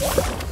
you